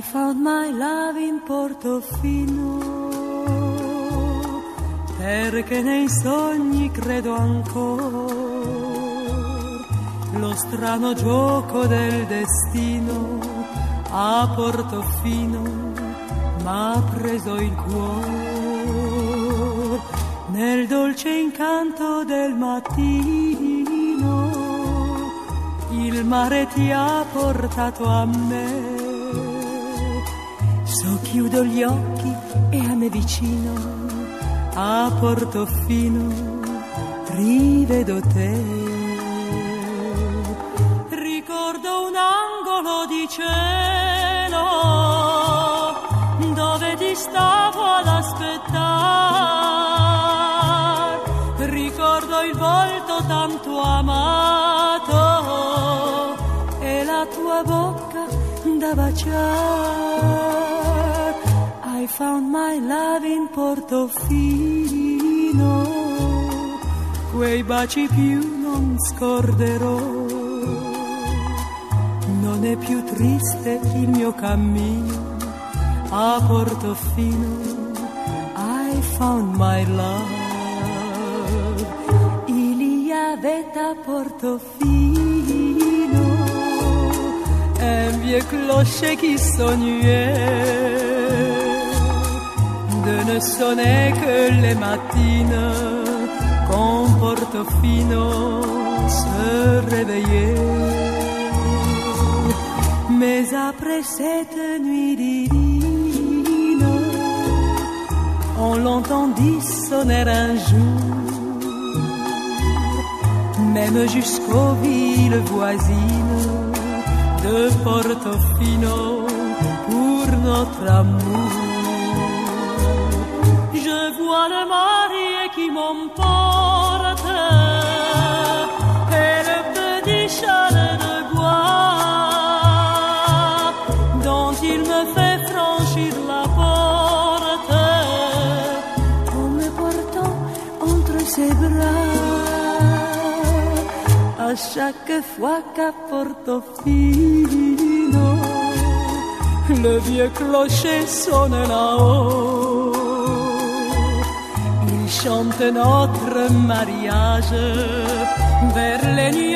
I found my love in Portofino, perché nei sogni credo ancora lo strano gioco del destino a Portofino m'ha preso il cuore. Nel dolce incanto del mattino il mare ti ha portato a me So chiudo gli occhi e a me vicino, a Portofino, rivedo te. Ricordo un angolo di cielo dove ti stavo ad aspettare. Ricordo il volto tanto amato e la tua bocca da baciare. Found my love in Portofino, quei baci più non scorderò. Non è più triste il mio cammino a Portofino. I found my love. Il y avait à Portofino un vieux clocher qui sonnait ne sonner que les matines quand Portofino se réveillait. Mais après cette nuit divine, on l'entendit sonner un jour, même jusqu'aux villes voisines de Portofino pour notre amour. Qui m'emporte et le petit chalet de bois dont il me fait franchir la porte en me portant entre ses bras à chaque fois qu'à Portofino le vieux clocher sonne là-haut chante notre mariage vers les nuages